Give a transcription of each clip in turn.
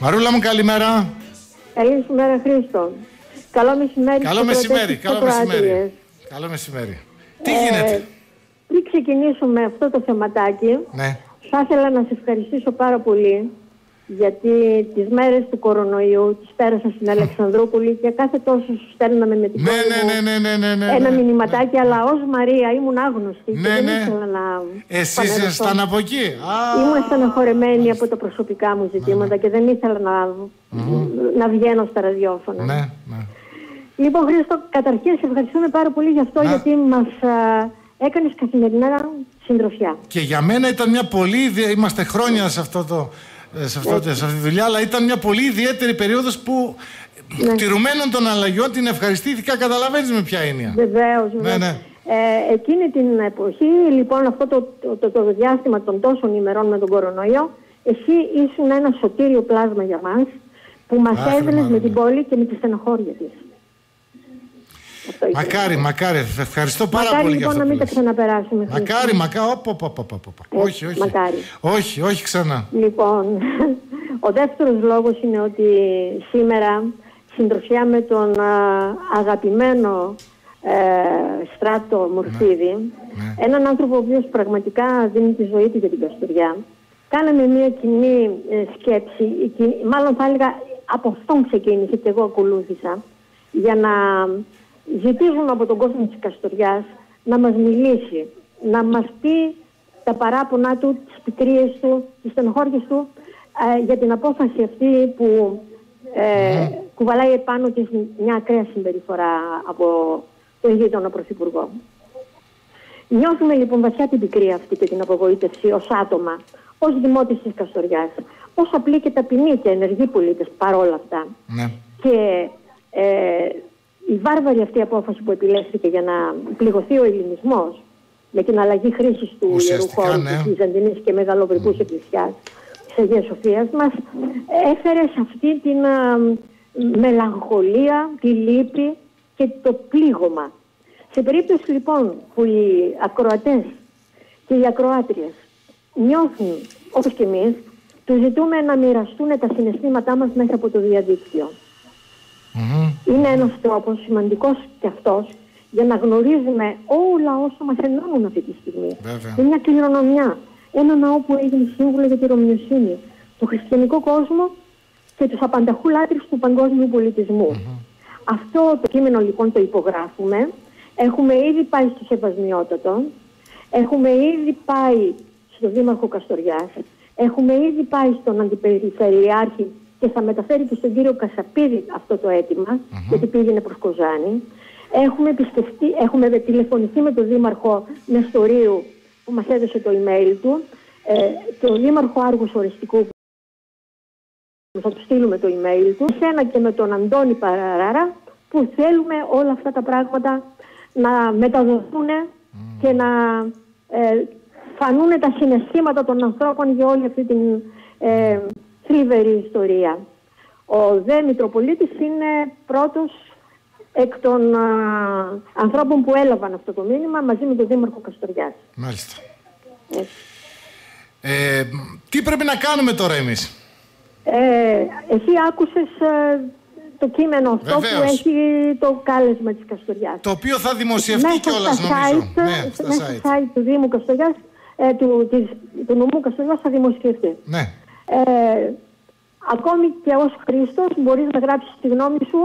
Μαρούλα μου καλημέρα. Καλημέρα Χρήστο. Καλό μεσημέρι. Καλό μεσημέρι. Καλό μεσημέρι. Καλό μεσημέρι. Τι ε, γίνεται; Πριν ξεκινήσουμε αυτό το θεματάκι, ναι. θα ήθελα να σε ευχαριστήσω πάρα πολύ γιατί τις μέρες του κορονοϊού τις πέρασα στην Αλεξανδρούπολη και κάθε τόσο σου στέλναμε με την ναι, ναι, ναι, ναι, ναι, ναι, ένα μηνυματάκι, αλλά ως Μαρία ήμουν άγνωστη ναι, και δεν ναι. ήθελα να Εσείς ήσασταν από εκεί. Ήμουν στεναχωρεμένη από τα προσωπικά μου ζητήματα και δεν ήθελα να, να βγαίνω στα ραδιόφωνα. Ναι, ναι. Λοιπόν, Χρήστο, καταρχήν σε ευχαριστούμε πάρα πολύ γι' αυτό, γιατί μας α, έκανες καθημερινά συντροφιά. Και για μένα ήταν μια πολύ... Είμαστε χρόνια σε αυτό το ε, σε, αυτό, σε αυτή τη δουλειά, αλλά ήταν μια πολύ ιδιαίτερη περίοδος που ναι. τηρουμένων των αλλαγιών την ευχαριστήθηκα, καταλαβαίνεις με ποια έννοια. Βεβαίως, ναι, ναι. Ε, εκείνη την εποχή, λοιπόν, αυτό το, το, το, διάστημα των τόσων ημερών με τον κορονοϊό, εσύ ήσουν ένα σωτήριο πλάσμα για μας, που μας έδινες με την πόλη και με τη στενοχώρια της. Μακάρι, μακάρι. Ευχαριστώ πάρα μακάρι, πολύ λοιπόν, για αυτό. να μην τα ξαναπεράσουμε. Μακάρι, μακάρι. Όχι, όχι. Μακάρι. Όχι, όχι ξανά. Λοιπόν, ο δεύτερος λόγος είναι ότι σήμερα συντροφιά με τον αγαπημένο ε, Στράτο Μουρφίδη, ναι, ναι. έναν άνθρωπο ο οποίος πραγματικά δίνει τη ζωή του για την Καστοριά, κάναμε μια κοινή ε, σκέψη, μάλλον θα έλεγα από αυτόν ξεκίνησε και εγώ ακολούθησα, για να ζητήσουμε από τον κόσμο της Καστοριάς να μας μιλήσει, να μας πει τα παράπονά του, τις πικρίες του, τις στενοχώριες του ε, για την απόφαση αυτή που ε, κουβαλάει επάνω της μια ακραία συμπεριφορά από τον γείτονα Πρωθυπουργό. Νιώθουμε λοιπόν βαθιά την πικρία αυτή και την απογοήτευση ως άτομα, ως δημότης της Καστοριάς, ως απλοί και ταπεινοί και ενεργοί πολίτες παρόλα αυτά. Ναι. Και ε, η βάρβαρη αυτή απόφαση που επιλέχθηκε για να πληγωθεί ο ελληνισμός με την αλλαγή χρήσης του ιερού χώρου ναι. της Βυζαντινής και Μεγαλοπρεπούς mm. Εκκλησιάς της Αγίας Σοφίας μας έφερε σε αυτή την μελαγχολία, τη λύπη και το πλήγωμα. Σε περίπτωση λοιπόν που οι ακροατές και οι ακροάτριες νιώθουν όπως και εμείς, τους ζητούμε να μοιραστούν τα συναισθήματά μας μέσα από το διαδίκτυο. Είναι ένας τρόπος σημαντικός και αυτός για να γνωρίζουμε όλα όσα μας ενώνουν αυτή τη στιγμή. Είναι μια κληρονομιά. Ένα ναό που έγινε σύμβουλο για τη Ρωμιοσύνη, το χριστιανικό κόσμο και τους απανταχού λάτρεις του παγκόσμιου Αυτό το κείμενο λοιπόν το υπογράφουμε. Έχουμε ήδη πάει στο Σεβασμιότατο. Έχουμε ήδη πάει στον Δήμαρχο Καστοριάς. Έχουμε ήδη πάει στον Αντιπεριφερειάρχη και θα μεταφέρει και στον κύριο Κασαπίδη αυτό το αίτημα, γιατί πήγαινε προς Κοζάνη. Έχουμε, έχουμε τηλεφωνηθεί με τον Δήμαρχο Νεστορίου που μας έδωσε το email του, ε, τον Δήμαρχο Άργους Οριστικού που θα του στείλουμε το email του, σένα και με τον Αντώνη Παραράρα που θέλουμε όλα αυτά τα πράγματα να μεταδοθούν και να ε, φανούν τα συναισθήματα των ανθρώπων για όλη αυτή την ε, θλιβερή ιστορία. Ο δε Μητροπολίτης είναι πρώτος εκ των α, ανθρώπων που έλαβαν αυτό το μήνυμα μαζί με τον Δήμαρχο Καστοριάς. Μάλιστα. Ε, τι πρέπει να κάνουμε τώρα εμείς; Ε, εσύ άκουσες ε, το κείμενο αυτό που έχει το κάλεσμα της Καστοριάς. Το οποίο θα δημοσιευτεί κιόλας νομίζω. Site, ναι, στα μέσα site. site του Δήμου Καστοριάς, ε, του, της, του νομού Καστοριάς θα δημοσιευτεί. Ναι. Ε, ακόμη και ως Χρήστος μπορείς να γράψεις τη γνώμη σου.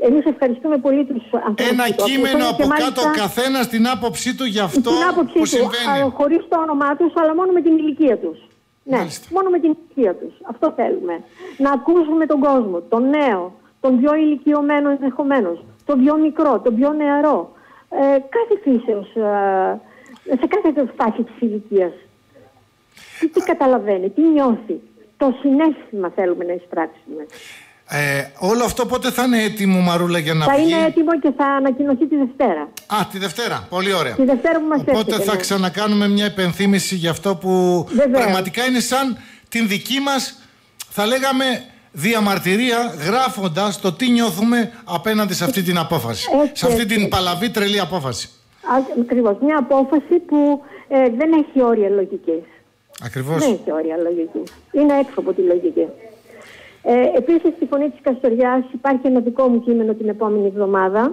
Εμείς ευχαριστούμε πολύ τους ανθρώπους Ένα κείμενο από κάτω ο καθένας την άποψή του για αυτό την άποψή που του, συμβαίνει. χωρίς το όνομά τους, αλλά μόνο με την ηλικία τους. Ναι, μόνο με την ηλικία τους. Αυτό θέλουμε. Να ακούσουμε τον κόσμο, τον νέο, τον πιο ηλικιωμένο ενδεχομένως, τον πιο μικρό, τον πιο νεαρό. Ε, κάθε φύσεως, ε, σε κάθε φάση της ηλικίας. Τι, τι καταλαβαίνει, τι νιώθει. Το συνέστημα θέλουμε να εισπράξουμε. Ε, όλο αυτό πότε θα είναι έτοιμο, Μαρούλα, για να θα βγει; Θα είναι έτοιμο και θα ανακοινωθεί τη Δευτέρα. Α, τη Δευτέρα. Πολύ ωραία. Τη Δευτέρα που μας Οπότε θα ναι. ξανακάνουμε μια υπενθύμηση για αυτό που πραγματικά είναι σαν την δική μας, θα λέγαμε, διαμαρτυρία γράφοντας το τι νιώθουμε απέναντι σε αυτή την απόφαση. σε αυτή την παλαβή τρελή απόφαση. Ακριβώς. Μια απόφαση που ε, δεν έχει όρια λογικής. Ακριβώς. Δεν έχει όρια λογική. Είναι έξω από τη λογική. Ε, επίσης στη Φωνή της Καστοριάς υπάρχει ένα δικό μου κείμενο την επόμενη εβδομάδα.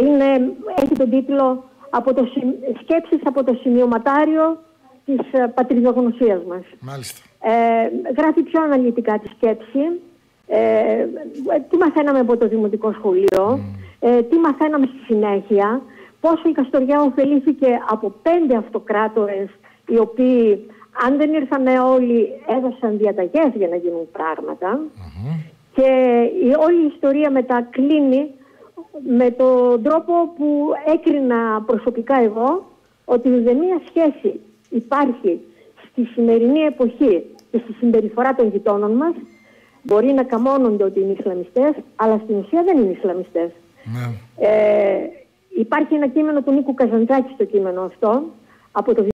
Είναι, έχει τον τίτλο από το, «Σκέψεις από το σημειωματάριο της ε, πατριδογνωσίας μας». Μάλιστα. Ε, γράφει πιο αναλυτικά τη σκέψη. Ε, τι μαθαίναμε από το Δημοτικό Σχολείο, ε, τι μαθαίναμε στη συνέχεια, πόσο η Καστοριά ωφελήθηκε από πέντε αυτοκράτορες οι οποίοι αν δεν ήρθαν όλοι έδωσαν διαταγές για να γίνουν και η, όλη η ιστορία μετά κλείνει με τον τρόπο που έκρινα προσωπικά εγώ ότι δεν μία σχέση υπάρχει στη σημερινή εποχή και στη συμπεριφορά των γειτόνων μας μπορεί να καμώνονται ότι είναι Ισλαμιστές αλλά στην ουσία δεν είναι Ισλαμιστές. Ναι. Ε, υπάρχει ένα κείμενο του Νίκου Καζαντζάκη στο κείμενο αυτό από το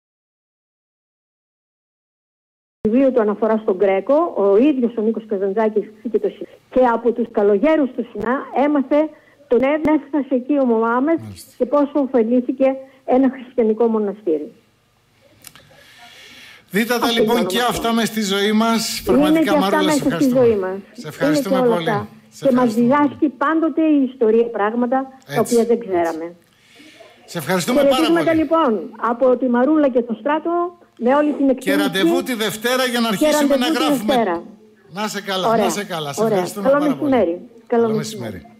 βιβλίο του αναφορά στον Γκρέκο, ο ίδιος ο Νίκος Καζαντζάκης και, το, και από τους καλογέρους του Σινά έμαθε τον έφτασε εκεί ο Μωάμεθ και πόσο ωφελήθηκε ένα χριστιανικό μοναστήρι. Δείτε τα λοιπόν και αυτά μες στη ζωή μας. Πραγματικά Μαρούλα, σε ευχαριστούμε. Στη ζωή μας. Σε ευχαριστούμε πολύ. και μας διδάσκει πάντοτε η ιστορία πράγματα τα οποία δεν ξέραμε. Σε ευχαριστούμε πάρα πολύ. λοιπόν από τη Μαρούλα και το Στράτο με όλη την εκτίμηση. Και ραντεβού τη Δευτέρα για να αρχίσουμε να γράφουμε. Να σε καλά, Ωραία. να σε καλά. Σε ευχαριστούμε Καλό πάρα μεσημέρι. Καλό μεσημέρι.